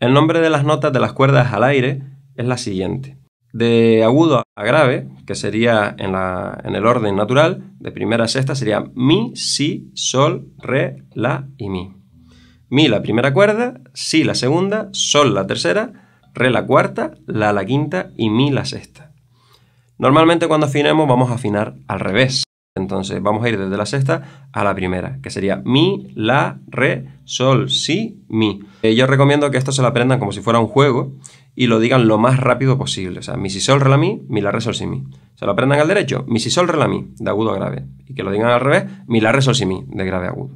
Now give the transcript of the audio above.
El nombre de las notas de las cuerdas al aire es la siguiente. De agudo a grave, que sería en, en, el orden natural, de primera a sexta sería mi, si, sol, re, la y mi. Mi la primera cuerda, si la segunda, sol la tercera, re la cuarta, la la quinta y mi la sexta. Normalmente cuando afinemos vamos a afinar al revés. Entonces vamos a ir desde la sexta a la primera, que sería mi, la, re, sol, si, mi. Eh, yo recomiendo que esto se lo aprendan como si fuera un juego y lo digan lo más rápido posible. O sea, mi, si, sol, re, la, mi, mi, la, re, sol, si, mi. Se lo aprendan al derecho, mi, si, sol, re, la, mi, de agudo a grave. Y que lo digan al revés, mi, la, re, sol, si, mi, de grave a agudo.